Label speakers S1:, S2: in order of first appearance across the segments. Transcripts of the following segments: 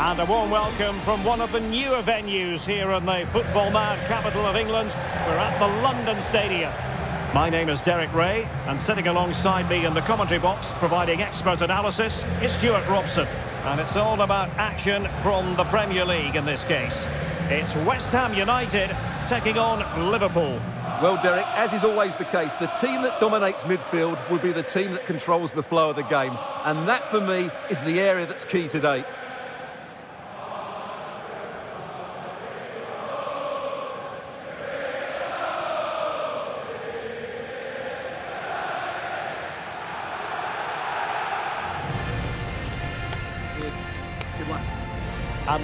S1: And a warm welcome from one of the newer venues here in the football mad capital of England. We're at the London Stadium. My name is Derek Rae, and sitting alongside me in the commentary box, providing expert analysis, is Stewart Robson. And it's all about action from the Premier League in this case. It's West Ham United taking on Liverpool.
S2: Well, Derek, as is always the case, the team that dominates midfield will be the team that controls the flow of the game. And that, for me, is the area that's key today.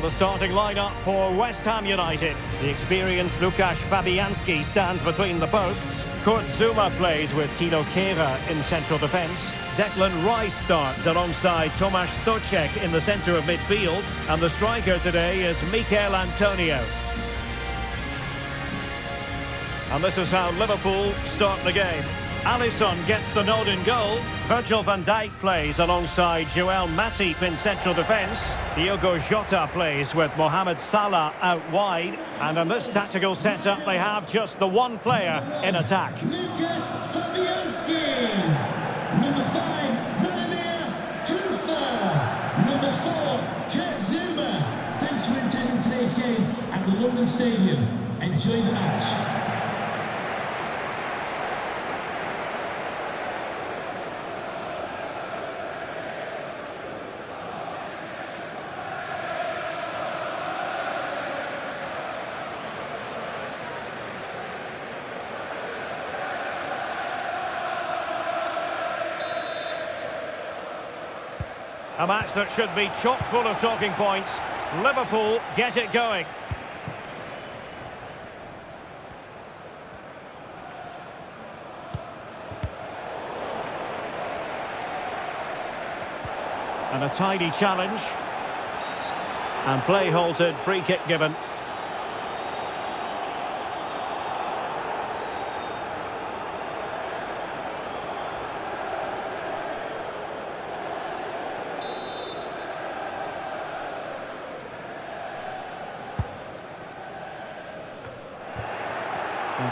S1: The starting lineup for West Ham United. The experienced Lukasz Fabianski stands between the posts. Kurt Zouma plays with Thilo Kehrer in central defence. Declan Rice starts alongside Tomasz Soucek in the centre of midfield. And the striker today is Michail Antonio. And this is how Liverpool start the game. Alisson gets the nod in goal. Virgil van Dijk plays alongside Joel Matip in central defence. Diogo Jota plays with Mohamed Salah out wide. And in this tactical setup, they have just the one player in attack.
S3: Lukasz Fabianski. Number five, Vladimir Coufal. Number four, Kurt Zouma. Thanks for attending today's game at the London Stadium. Enjoy the match.
S1: A match that should be chock full of talking points. Liverpool get it going. And a tidy challenge. And play halted, free kick given.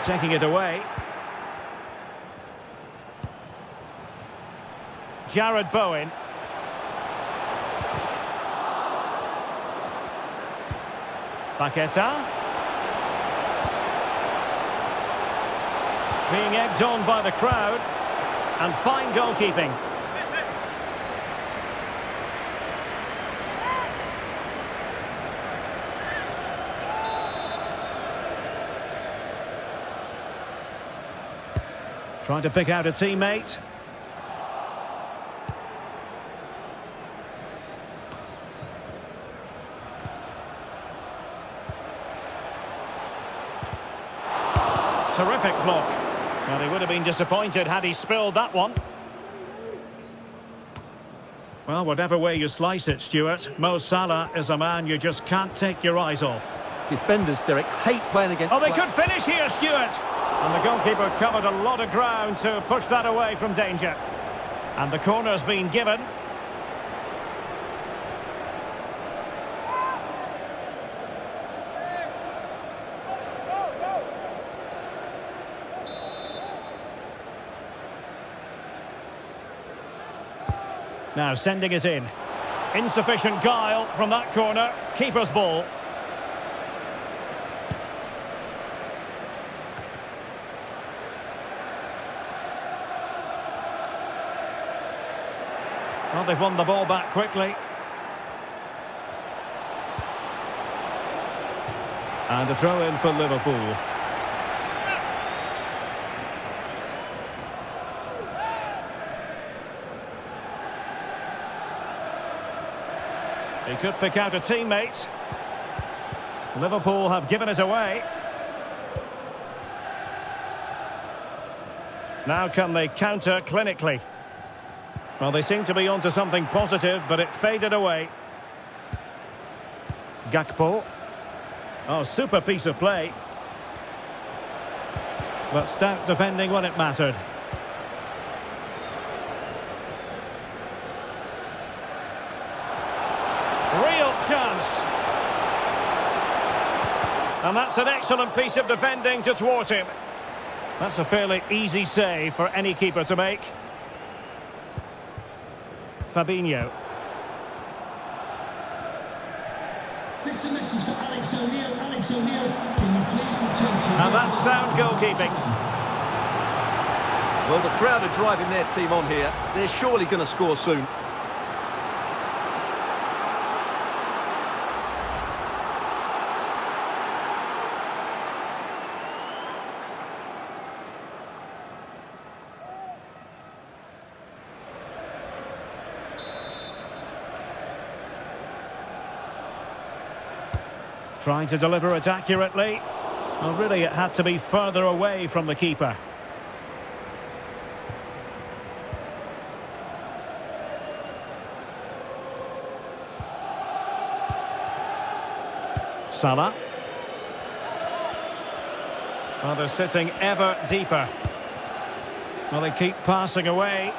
S1: Taking it away. Jarrod Bowen. Paqueta. Being egged on by the crowd. And fine goalkeeping. Trying to pick out a teammate. Terrific block. Well, he would have been disappointed had he spilled that one. Well, whatever way you slice it, Stewart, Mo Salah is a man you just can't take your eyes off.
S2: Defenders, Derek, hate playing against...
S1: Oh, they
S2: players-
S1: could finish here, Stewart! And the goalkeeper covered a lot of ground to push that away from danger. And the corner's been given. Now sending it in. Insufficient guile from that corner. Keeper's ball. Well, they've won the ball back quickly. And a throw in for Liverpool. He could pick out a teammate. Liverpool have given it away. Now can they counter clinically? Well, they seem to be onto something positive, but it faded away. Gakpo. Oh, super piece of play. But stout defending when it mattered. Real chance. And that's an excellent piece of defending to thwart him. That's a fairly easy save for any keeper to make. Fabinho.
S3: This is a message for Alex O'Neill. Alex O'Neill, can you please return to...
S1: And that's sound goalkeeping.
S2: Well, the crowd are driving their team on here. They're surely going to score soon.
S1: Trying to deliver it accurately. Well, really, it had to be further away from the keeper. Salah. Well, they're sitting ever deeper. Well, they keep passing away.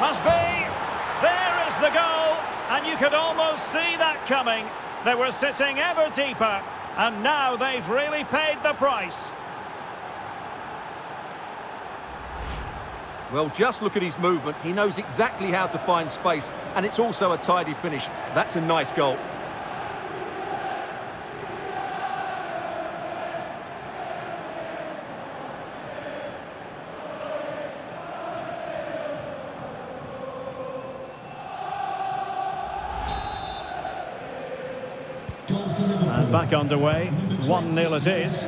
S1: Must be! There is the goal! And you could almost see that coming. They were sitting ever deeper. And now they've really paid the price.
S2: Well, just look at his movement. He knows exactly how to find space, and it's also a tidy finish. That's a nice goal.
S1: Back underway. 1-0 it
S3: 20,
S1: is.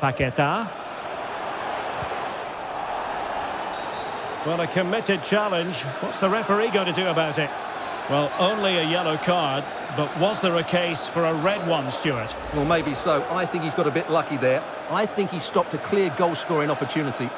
S1: Paqueta. Well, a committed challenge. What's the referee going to do about it? Well, only a yellow card, but was there a case for a red one, Stewart?
S2: Well, maybe so. I think he's got a bit lucky there. I think he stopped a clear goal-scoring opportunity.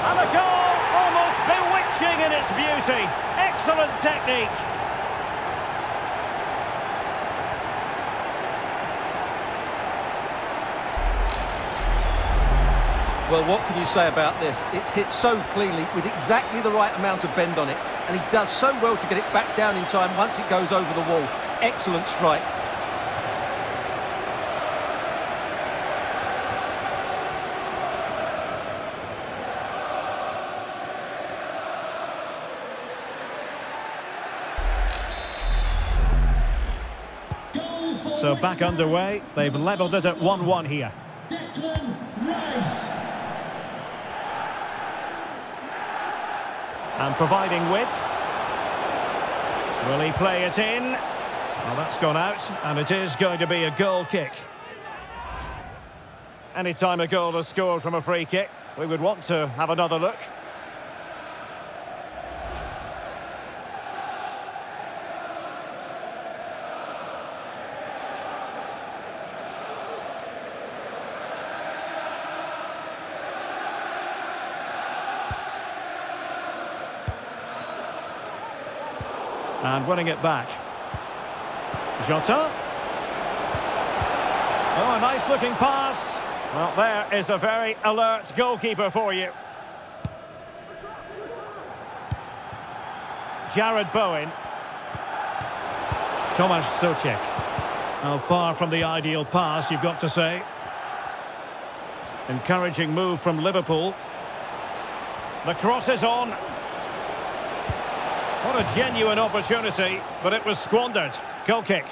S1: And a goal, almost bewitching in its beauty. Excellent technique.
S2: Well, what can you say about this? It's hit so cleanly with exactly the right amount of bend on it. And he does so well to get it back down in time once it goes over the wall. Excellent strike.
S1: So back underway. They've levelled it at 1-1 here.
S3: Declan Rice.
S1: And providing width. Will he play it in? Well, that's gone out, and it is going to be a goal kick. Anytime a goal is scored from a free kick, we would want to have another look. And winning it back. Jota. Oh, a nice looking pass. Well, there is a very alert goalkeeper for you. Jarrod Bowen. Tomasz Soucek. Now far from the ideal pass, you've got to say. Encouraging move from Liverpool. The cross is on. What a genuine opportunity, but it was squandered. Goal kick.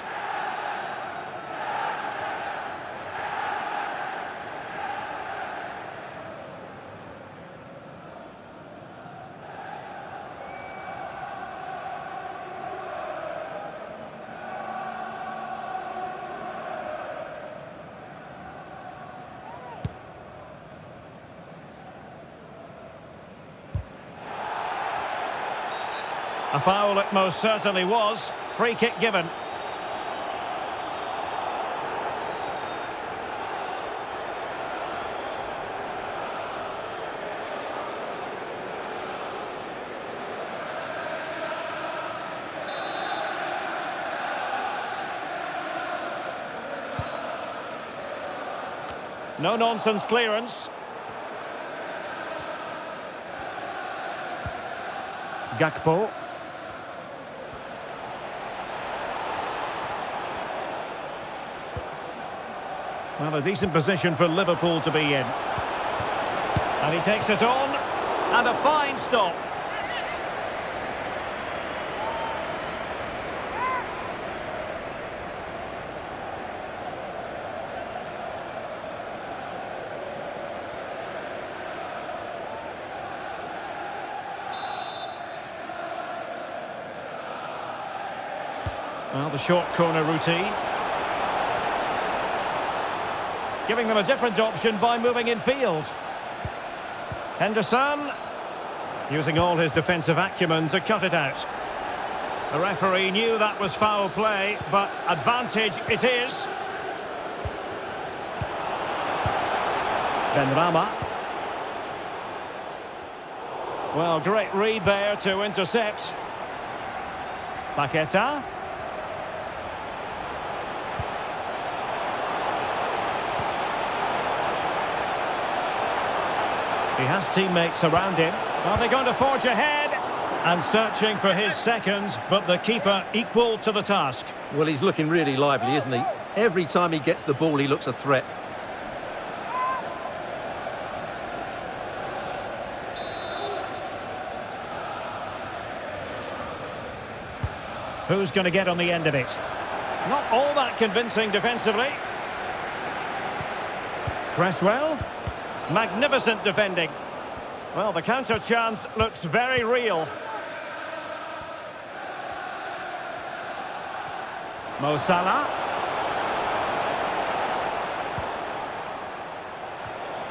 S1: A foul it most certainly was. Free kick given. No-nonsense clearance. Gakpo. Well, a decent position for Liverpool to be in. And he takes it on. And a fine stop. Well, the short corner routine. Giving them a different option by moving in field. Henderson using all his defensive acumen to cut it out. The referee knew that was foul play, but advantage it is. Benrahma. Well, great read there to intercept. Paqueta. He has teammates around him. Are they going to forge ahead? And searching for his second, but the keeper equal to the task.
S2: Well, he's looking really lively, isn't he? Every time he gets the ball, he looks a threat.
S1: Who's going to get on the end of it? Not all that convincing defensively. Cresswell. Magnificent defending. Well, the counter chance looks very real. Mo Salah.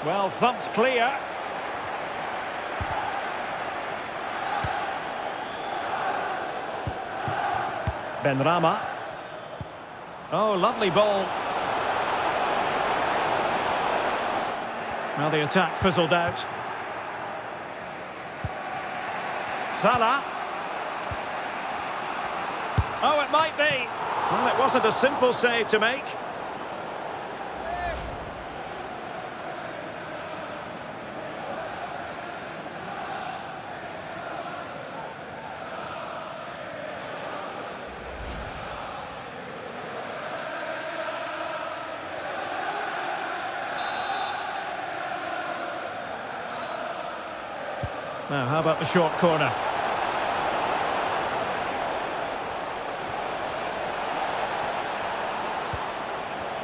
S1: Well, thumped clear. Benrahma. Oh, lovely ball. Now the attack fizzled out. Salah. Oh, it might be. Well, it wasn't a simple save to make. Now, how about the short corner?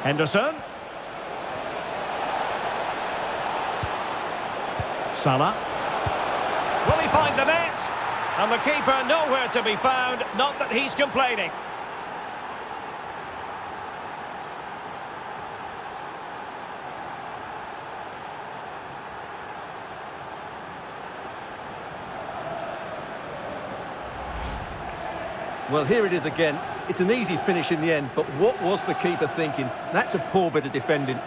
S1: Henderson. Salah. Will he find the net? And the keeper nowhere to be found, not that he's complaining.
S2: Well, here it is again. It's an easy finish in the end, but what was the keeper thinking? That's a poor bit of defending.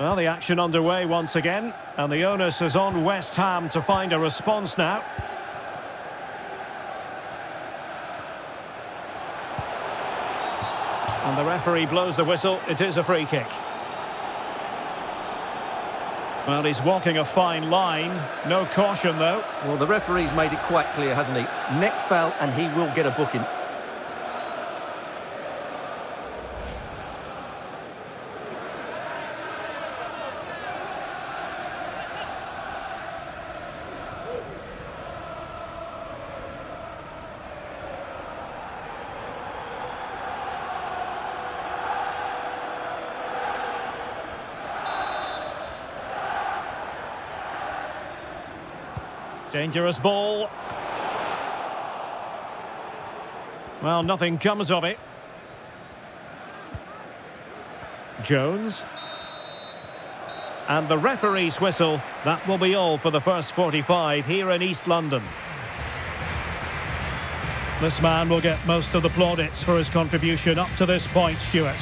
S1: Well, the action underway once again, and the onus is on West Ham to find a response now. And the referee blows the whistle. It is a free kick. Well, he's walking a fine line. No caution, though.
S2: Well, the referee's made it quite clear, hasn't he? Next foul, and he will get a booking.
S1: Dangerous ball. Well, nothing comes of it. Jones. And the referee's whistle. That will be all for the first 45 here in East London. This man will get most of the plaudits for his contribution up to this point, Stuart.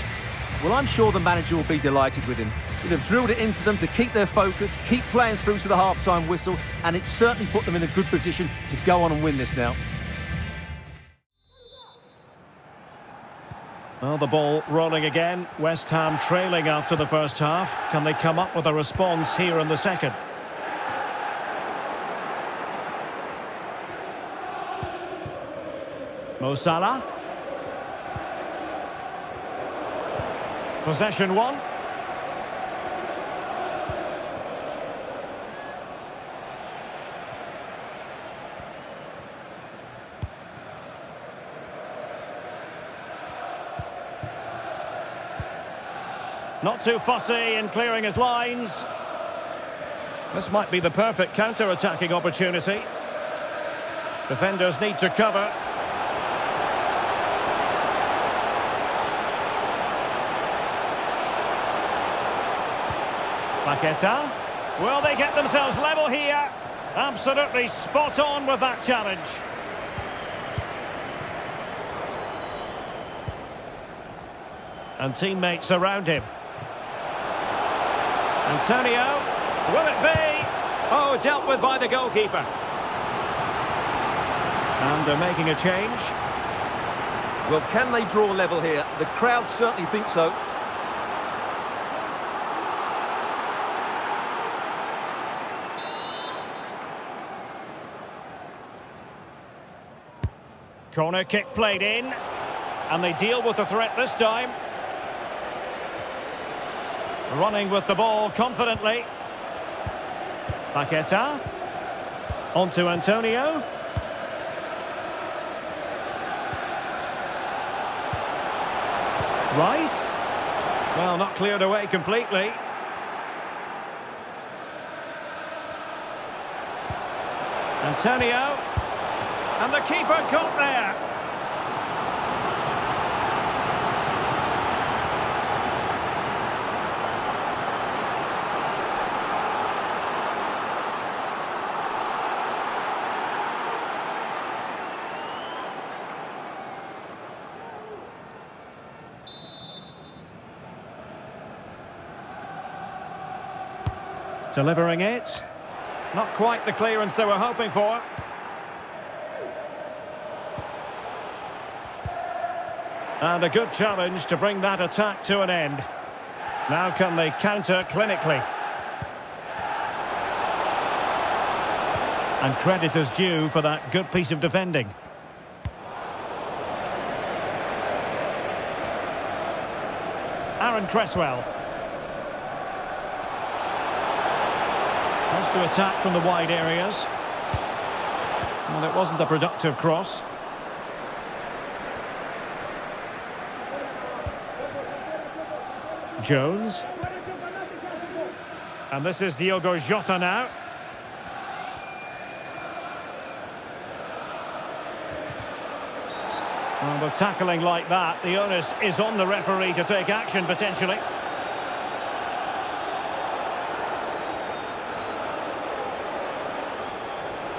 S2: Well, I'm sure the manager will be delighted with him. He'd have drilled it into them to keep their focus, keep playing through to the half-time whistle, and it certainly put them in a good position to go on and win this now.
S1: Well, the ball rolling again. West Ham trailing after the first half. Can they come up with a response here in the second? Mo Salah. Possession one. Not too fussy in clearing his lines. This might be the perfect counter-attacking opportunity. Defenders need to cover. Paqueta. Will they get themselves level here? Absolutely spot on with that challenge. And teammates around him. Antonio. Will it be? Oh, dealt with by the goalkeeper. And they're making a change.
S2: Well, can they draw level here? The crowd certainly think so.
S1: Corner kick played in. And they deal with the threat this time. Running with the ball confidently. Paqueta. On to Antonio. Rice. Well, not cleared away completely. Antonio. And the keeper got there. Delivering it. Not quite the clearance they were hoping for. And a good challenge to bring that attack to an end. Now can they counter clinically? And credit is due for that good piece of defending. Aaron Cresswell. To attack from the wide areas. Well, it wasn't a productive cross. Jones. And this is Diogo Jota now. Well, with tackling like that, the onus is on the referee to take action, potentially.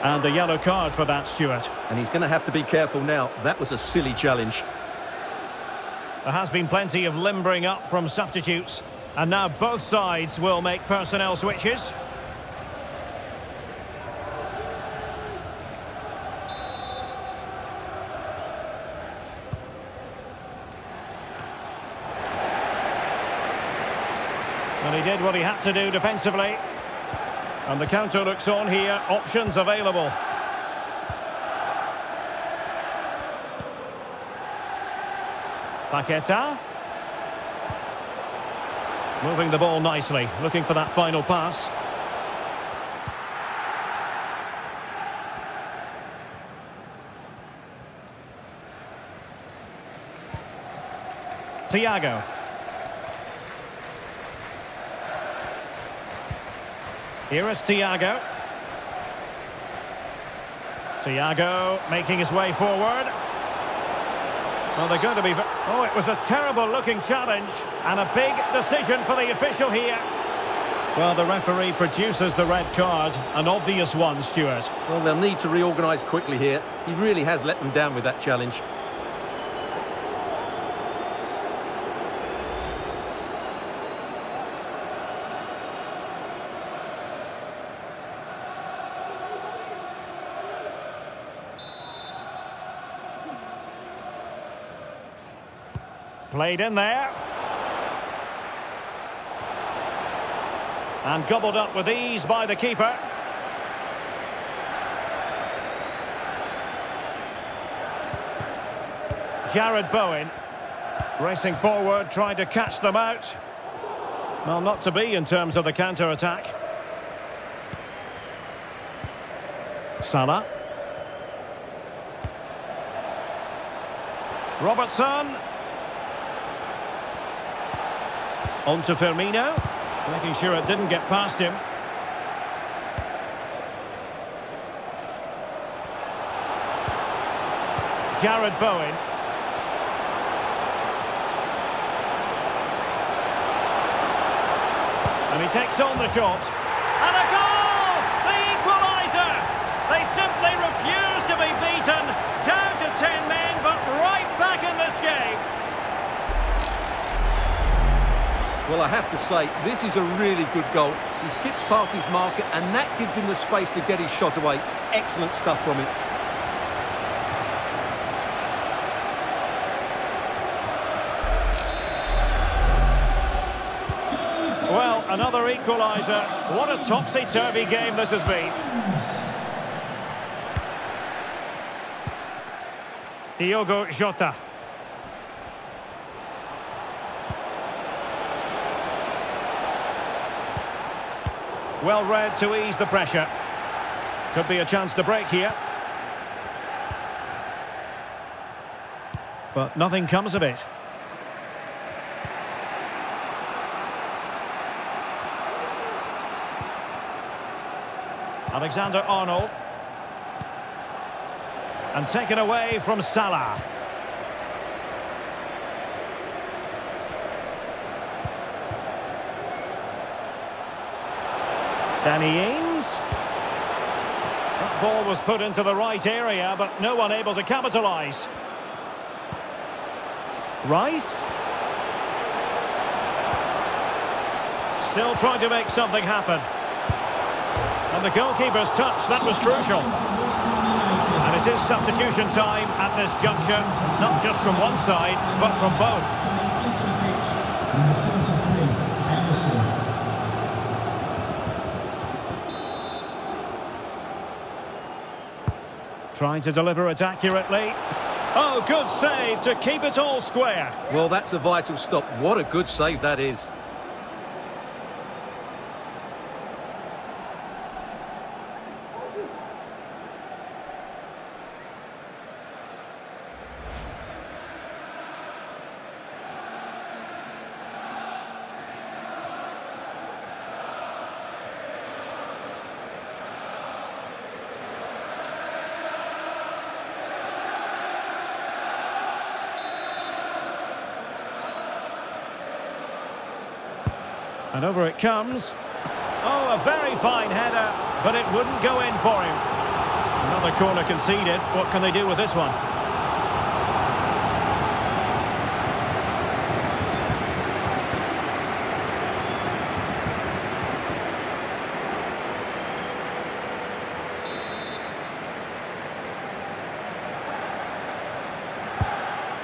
S1: And a yellow card for that, Stewart.
S2: And he's going to have to be careful now. That was a silly challenge.
S1: There has been plenty of limbering up from substitutes. And now both sides will make personnel switches. And he did what he had to do defensively. And the counter looks on here. Options available. Paqueta. Moving the ball nicely, looking for that final pass. Thiago. Here is Thiago. Thiago making his way forward. Well, they're going to be... Oh, it was a terrible-looking challenge and a big decision for the official here. Well, the referee produces the red card, an obvious one, Stewart.
S2: Well, they'll need to reorganise quickly here. He really has let them down with that challenge.
S1: Played in there. And gobbled up with ease by the keeper. Jarrod Bowen. Racing forward, trying to catch them out. Well, not to be in terms of the counter-attack. Salah. Robertson. On to Firmino. Making sure it didn't get past him. Jarrod Bowen. And he takes on the shot. And a goal! The equaliser! They simply refuse to be beaten.
S2: Well, I have to say, this is a really good goal. He skips past his marker, and that gives him the space to get his shot away. Excellent stuff from him.
S1: Well, another equaliser. What a topsy-turvy game this has been. Diogo Jota. Well read to ease the pressure. Could be a chance to break here. But nothing comes of it. Alexander Arnold. And taken away from Salah. Danny Ings. That ball was put into the right area, but no one able to capitalise. Rice. Still trying to make something happen. And the goalkeeper's touch, that was crucial. And it is substitution time at this juncture, not just from one side, but from both. Trying to deliver it accurately. Oh, good save to keep it all square.
S2: Well, that's a vital stop. What a good save that is.
S1: And over it comes. Oh, a very fine header, but it wouldn't go in for him. Another corner conceded. What can they do with this one?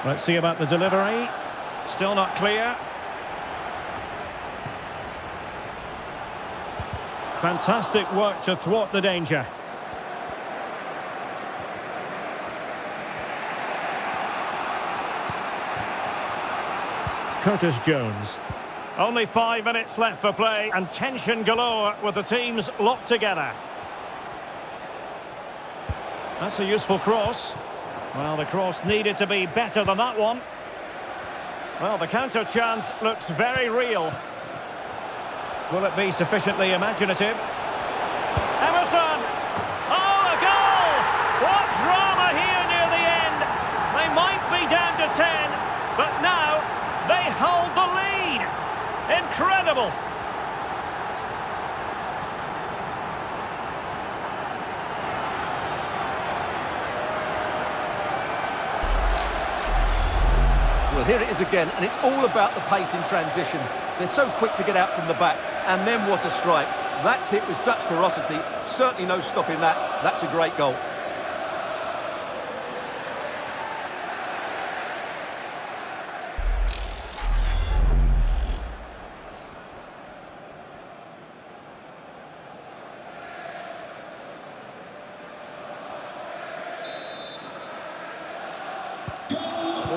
S1: Let's see about the delivery. Still not clear. Fantastic work to thwart the danger. Curtis Jones. Only five minutes left for play and tension galore with the teams locked together. That's a useful cross. Well, the cross needed to be better than that one. Well, the counter chance looks very real. Will it be sufficiently imaginative? Emerson! Oh, a goal! What drama here near the end! They might be down to 10, but now they hold the lead! Incredible!
S2: Well, here it is again, and it's all about the pace in transition. They're so quick to get out from the back and then what a strike. That's hit with such ferocity. Certainly no stopping that. That's a great goal.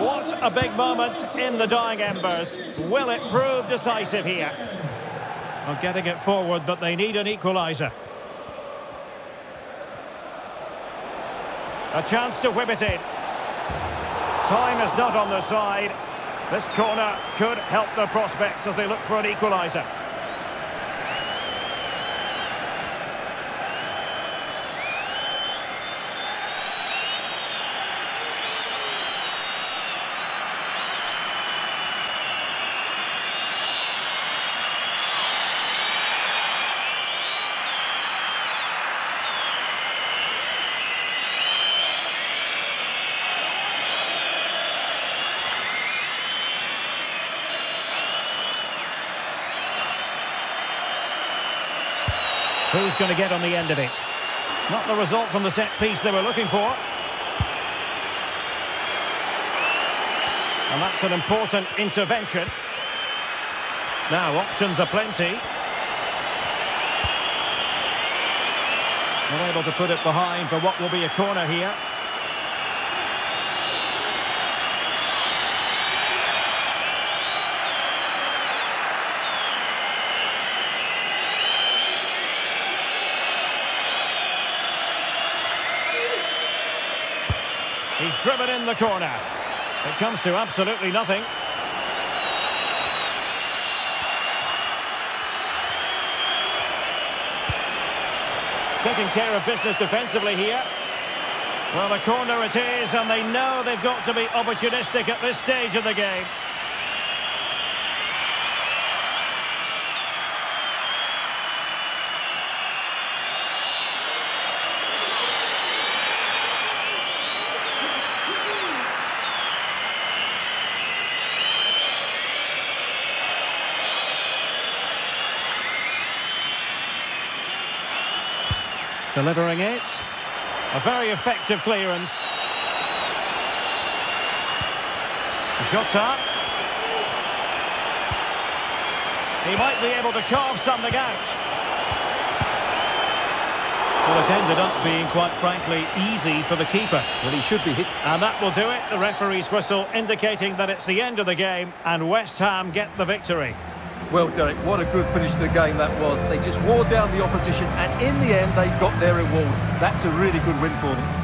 S1: What a big moment in the dying embers. Will it prove decisive here? Well, getting it forward, but they need an equaliser. A chance to whip it in. Time is not on their side. This corner could help the prospects as they look for an equaliser. Who's going to get on the end of it? Not the result from the set piece they were looking for. And that's an important intervention. Now, options are plenty. Not able to put it behind for what will be a corner here. He's driven in the corner. It comes to absolutely nothing. Taking care of business defensively here. Well, the corner it is, and they know they've got to be opportunistic at this stage of the game. Delivering it. A very effective clearance. Jota. He might be able to carve something out. Well, it ended up being, quite frankly, easy for the keeper.
S2: Well, he should be hit.
S1: And that will do it. The referee's whistle indicating that it's the end of the game and West Ham get the victory.
S2: Well, Derek, what a good finish to the game that was. They just wore down the opposition, and in the end, they got their reward. That's a really good win for them.